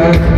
America.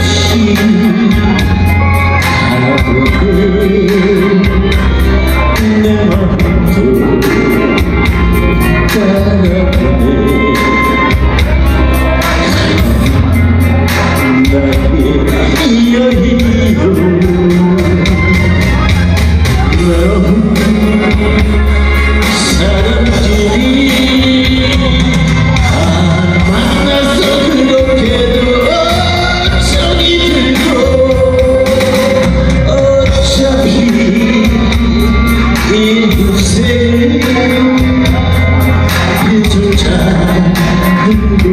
心 take little time.